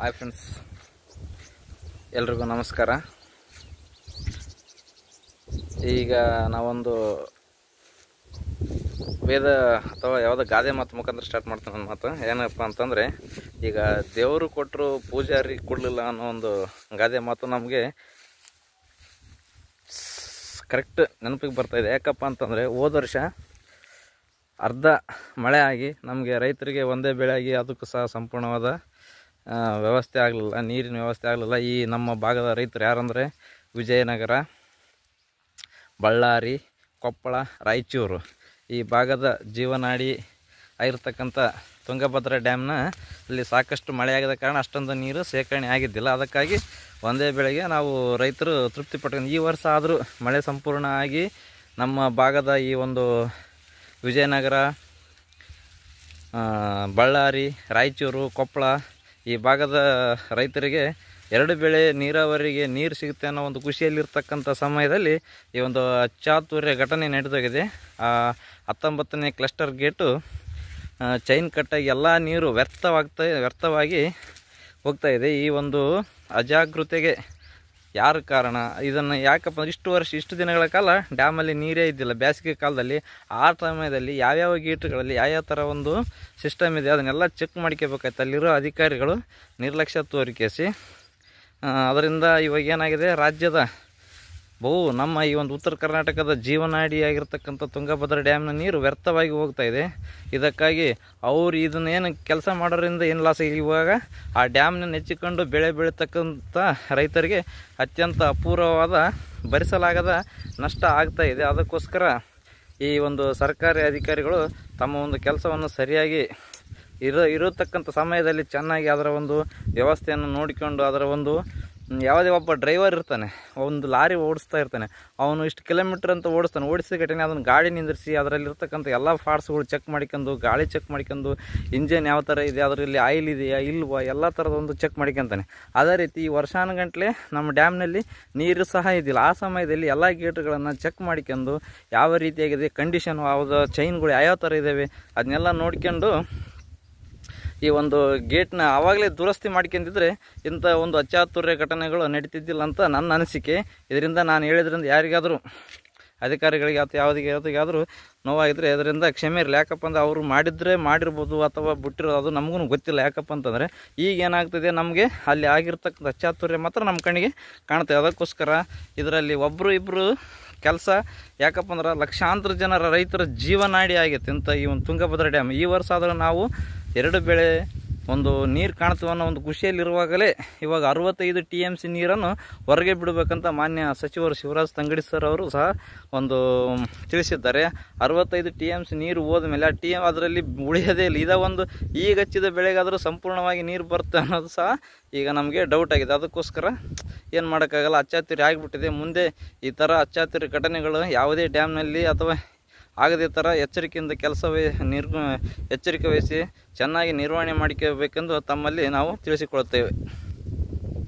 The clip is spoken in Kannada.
ಹಾಯ್ ಫ್ರೆಂಡ್ಸ್ ಎಲ್ರಿಗೂ ನಮಸ್ಕಾರ. ಈಗ ನಾವೊಂದು ವೇದ ಅಥವಾ ಯಾವುದೋ ಗಾದೆ ಮಾತು ಮುಖಾಂತರ ಸ್ಟಾರ್ಟ್ ಮಾಡ್ತಾನೆ ನನ್ನ ಮಾತು. ಏನಪ್ಪ ಅಂತಂದರೆ, ಈಗ ದೇವರು ಕೊಟ್ಟರು ಪೂಜಾರಿ ಕೊಡಲಿಲ್ಲ ಅನ್ನೋ ಒಂದು ಗಾದೆ ಮಾತು ನಮಗೆ ಕರೆಕ್ಟ್ ನೆನಪಿಗೆ ಬರ್ತಾಯಿದೆ ಯಾಕಪ್ಪ ಅಂತಂದರೆ, ಹೋದ ವರ್ಷ ಅರ್ಧ ಮಳೆ ಆಗಿ ನಮಗೆ ರೈತರಿಗೆ ಒಂದೇ ಬೆಳೆ ಆಗಿ, ಅದಕ್ಕೂ ಸಹ ಸಂಪೂರ್ಣವಾದ ವ್ಯವಸ್ಥೆ ಆಗಲಿಲ್ಲ, ನೀರಿನ ವ್ಯವಸ್ಥೆ ಆಗಲಿಲ್ಲ. ಈ ನಮ್ಮ ಭಾಗದ ರೈತರು ಯಾರಂದರೆ ವಿಜಯನಗರ, ಬಳ್ಳಾರಿ, ಕೊಪ್ಪಳ, ರಾಯಚೂರು. ಈ ಭಾಗದ ಜೀವನಾಡಿ ಆಗಿರ್ತಕ್ಕಂಥ ತುಂಗಭದ್ರಾ ಡ್ಯಾಮ್ನ ಇಲ್ಲಿ ಸಾಕಷ್ಟು ಮಳೆಯಾಗದ ಕಾರಣ ಅಷ್ಟೊಂದು ನೀರು ಶೇಖರಣೆ ಆಗಿದ್ದಿಲ್ಲ. ಅದಕ್ಕಾಗಿ ಒಂದೇ ಬೆಳೆಗೆ ನಾವು ರೈತರು ತೃಪ್ತಿ ಪಟ್ಕೊಂಡು ಈ ವರ್ಷ ಆದರೂ ಮಳೆ ಸಂಪೂರ್ಣ ಆಗಿ ನಮ್ಮ ಭಾಗದ ಈ ಒಂದು ವಿಜಯನಗರ ಬಳ್ಳಾರಿ, ರಾಯಚೂರು, ಕೊಪ್ಪಳ ಈ ಭಾಗದ ರೈತರಿಗೆ ಎರಡು ಬೆಳೆ ನೀರಾವರಿಗೆ ನೀರು ಸಿಗುತ್ತೆ ಅನ್ನೋ ಒಂದು ಖುಷಿಯಲ್ಲಿರ್ತಕ್ಕಂಥ ಸಮಯದಲ್ಲಿ ಈ ಒಂದು ಅಚ್ಚಾತುರ್ಯ ಘಟನೆ ನಡೆದೋಗಿದೆ. ಆ ಹತ್ತೊಂಬತ್ತನೇ ಕ್ಲಸ್ಟರ್ ಗೇಟು ಚೈನ್ ಕಟ್ಟಾಗಿ ಎಲ್ಲ ನೀರು ವ್ಯರ್ಥವಾಗ್ತಾ ವ್ಯರ್ಥವಾಗಿ ಹೋಗ್ತಾ ಇದೆ. ಈ ಒಂದು ಅಜಾಗೃತೆಗೆ ಯಾರು ಕಾರಣ? ಇದನ್ನು ಯಾಕಪ್ಪ ಅಂದ್ರೆ ಇಷ್ಟು ವರ್ಷ, ಇಷ್ಟು ದಿನಗಳ ಕಾಲ ಡ್ಯಾಮಲ್ಲಿ ನೀರೇ ಇದ್ದಿಲ್ಲ. ಬೇಸಿಗೆ ಕಾಲದಲ್ಲಿ ಆ ಸಮಯದಲ್ಲಿ ಯಾವ್ಯಾವ ಗೇಟ್ಗಳಲ್ಲಿ ಯಾವ್ಯಾವ ಥರ ಒಂದು ಸಿಸ್ಟಮ್ ಇದೆ ಅದನ್ನೆಲ್ಲ ಚೆಕ್ ಮಾಡ್ಕೋಬೇಕಾಯ್ತು. ಅಲ್ಲಿರೋ ಅಧಿಕಾರಿಗಳು ನಿರ್ಲಕ್ಷ್ಯ ತೋರಿಕೆಸಿ ಅದರಿಂದ ಇವಾಗ ಏನಾಗಿದೆ? ರಾಜ್ಯದ ಬಹು ನಮ್ಮ ಈ ಒಂದು ಉತ್ತರ ಕರ್ನಾಟಕದ ಜೀವನಾಡಿಯಾಗಿರ್ತಕ್ಕಂಥ ತುಂಗಭದ್ರಾ ಡ್ಯಾಮ್ನ ನೀರು ವ್ಯರ್ಥವಾಗಿ ಹೋಗ್ತಾ ಇದೆ. ಇದಕ್ಕಾಗಿ ಅವರು ಇದನ್ನೇನು ಕೆಲಸ ಮಾಡೋದ್ರಿಂದ ಏನು ಲಾಸ್ ಇವಾಗ? ಆ ಡ್ಯಾಮ್ನ ನೆಚ್ಚಿಕೊಂಡು ಬೆಳೆ ಬೆಳೀತಕ್ಕಂಥ ರೈತರಿಗೆ ಅತ್ಯಂತ ಅಪೂರ್ವವಾದ ಭರಿಸಲಾಗದ ನಷ್ಟ ಆಗ್ತಾ ಇದೆ. ಅದಕ್ಕೋಸ್ಕರ ಈ ಒಂದು ಸರ್ಕಾರಿ ಅಧಿಕಾರಿಗಳು ತಮ್ಮ ಒಂದು ಕೆಲಸವನ್ನು ಸರಿಯಾಗಿ ಇರೋ, ಇರತಕ್ಕಂಥ ಸಮಯದಲ್ಲಿ ಚೆನ್ನಾಗಿ ಅದರ ಒಂದು ವ್ಯವಸ್ಥೆಯನ್ನು ನೋಡಿಕೊಂಡು ಅದರ ಒಂದು ಯಾವುದೇ ಒಬ್ಬ ಡ್ರೈವರ್ ಇರ್ತಾನೆ, ಒಂದು ಲಾರಿ ಓಡಿಸ್ತಾ ಇರ್ತಾನೆ, ಅವನು ಇಷ್ಟು ಕಿಲೋಮೀಟ್ರ್ ಅಂತ ಓಡಿಸ್ತಾನೆ ಓಡಿಸಿದ ಘಟನೆ ಅದನ್ನು ಗಾಡಿ ನಿಂದಿರಿಸಿ, ಅದರಲ್ಲಿರ್ತಕ್ಕಂಥ ಎಲ್ಲ ಪಾರ್ಟ್ಸ್ಗಳು ಚೆಕ್ ಮಾಡ್ಕೊಂಡು, ಗಾಳಿ ಚೆಕ್ ಮಾಡ್ಕೊಂಡು ಇಂಜಿನ್ ಯಾವ ಥರ ಇದೆ, ಅದರಲ್ಲಿ ಆಯಿಲ್ ಇದೆಯಾ, ಇಲ್ವಾ, ಎಲ್ಲ ಥರದ ಒಂದು ಚೆಕ್ ಮಾಡ್ಕೊತಾನೆ. ಅದೇ ರೀತಿ ಈ ವರ್ಷಾನುಗಂಟ್ಲೆ ನಮ್ಮ ಡ್ಯಾಮ್ನಲ್ಲಿ ನೀರು ಸಹ ಇದಿಲ್ಲ ಆ ಸಮಯದಲ್ಲಿ ಎಲ್ಲ ಗೇಟ್ಗಳನ್ನು ಚೆಕ್ ಮಾಡ್ಕೊಂಡು ಯಾವ ರೀತಿಯಾಗಿದೆ ಕಂಡೀಷನ್ ಯಾವುದು ಚೈನ್ಗಳು ಯಾವ್ಯಾವ ಥರ ಇದ್ದಾವೆ ಅದನ್ನೆಲ್ಲ ನೋಡ್ಕೊಂಡು ಈ ಒಂದು ಗೇಟ್ನ ಆವಾಗಲೇ ದುರಸ್ತಿ ಮಾಡ್ಕೊಂಡಿದ್ರೆ ಇಂಥ ಒಂದು ಅಚ್ಚಾತುರ್ಯ ಘಟನೆಗಳು ನಡೀತಿದ್ದಿಲ್ಲ ಅಂತ ನನ್ನ ಅನಿಸಿಕೆ. ಇದರಿಂದ ನಾನು ಹೇಳಿದ್ರಿಂದ ಯಾರಿಗಾದರೂ, ಅಧಿಕಾರಿಗಳಿಗೆ ಅಥವಾ ಯಾವುದಿಗೆ ಯಾವುದಿಗಾದರೂ ನೋವಾಗಿದ್ರೆ ಇದರಿಂದ ಕ್ಷಮೆ ಇರಲಿ. ಯಾಕಪ್ಪ ಅಂದರೆ ಅವರು ಮಾಡಿದರೆ ಮಾಡಿರ್ಬೋದು ಅಥವಾ ಬಿಟ್ಟಿರೋದು ಅದು ನಮಗೂ ಗೊತ್ತಿಲ್ಲ. ಯಾಕಪ್ಪ ಅಂತಂದರೆ ಈಗ ಏನಾಗ್ತಿದೆ ನಮಗೆ? ಅಲ್ಲಿ ಆಗಿರ್ತಕ್ಕಂಥ ಅಚ್ಚಾತುರ್ಯ ಮಾತ್ರ ನಮ್ಮ ಕಣ್ಣಿಗೆ ಕಾಣ್ತದೆ ಅದಕ್ಕೋಸ್ಕರ ಇದರಲ್ಲಿ ಒಬ್ಬರು ಇಬ್ಬರು ಕೆಲಸ. ಯಾಕಪ್ಪ ಅಂದ್ರೆ ಲಕ್ಷಾಂತರ ಜನರ ರೈತರ ಜೀವನಾಡಿ ಆಗೈತೆ ಇಂಥ ಈ ಒಂದು ತುಂಗಭದ್ರಾ ಡ್ಯಾಮ್ ಈ ವರ್ಷ ಆದರೂ ನಾವು ಎರಡು ಬೆಳೆ ಒಂದು ನೀರು ಕಾಣ್ತೀವಿ ಅನ್ನೋ ಒಂದು ಖುಷಿಯಲ್ಲಿರುವಾಗಲೇ ಇವಾಗ ಅರವತ್ತೈದು ಟಿ ಎಂ ಸಿ ನೀರನ್ನು ಹೊರಗೆ ಬಿಡಬೇಕಂತ ಮಾನ್ಯ ಸಚಿವರು ಶಿವರಾಜ್ ತಂಗಡಿ ಸರ್ ಅವರು ಸಹ ಒಂದು ತಿಳಿಸಿದ್ದಾರೆ. ಅರವತ್ತೈದು ಟಿ ಎಂ ಸಿ ನೀರು ಹೋದ ಮೇಲೆ ಆ ಟಿ ಎಂ ಅದರಲ್ಲಿ ಉಳಿಯೋದೇ ಇಲ್ಲ. ಇದ ಒಂದು ಈಗ ಹಚ್ಚಿದ ಬೆಳೆಗಾದರೂ ಸಂಪೂರ್ಣವಾಗಿ ನೀರು ಬರುತ್ತೆ ಅನ್ನೋದು ಸಹ ಈಗ ನಮಗೆ ಡೌಟ್ ಆಗಿದೆ. ಅದಕ್ಕೋಸ್ಕರ ಏನು ಮಾಡೋಕ್ಕಾಗಲ್ಲ? ಅಚ್ಚಾತಿರಿ ಆಗಿಬಿಟ್ಟಿದೆ. ಮುಂದೆ ಈ ಥರ ಅಚ್ಚಾತಿರಿ ಘಟನೆಗಳು ಯಾವುದೇ ಡ್ಯಾಮ್ನಲ್ಲಿ ಅಥವಾ ಆಗದೇ ಥರ ಎಚ್ಚರಿಕೆಯಿಂದ ಕೆಲಸವೇ ನಿರ್ಗ ಎಚ್ಚರಿಕೆ ವಹಿಸಿ ಚೆನ್ನಾಗಿ ನಿರ್ವಹಣೆ ಮಾಡಿಕೋಬೇಕೆಂದು ತಮ್ಮಲ್ಲಿ ನಾವು ತಿಳಿಸಿಕೊಳ್ತೇವೆ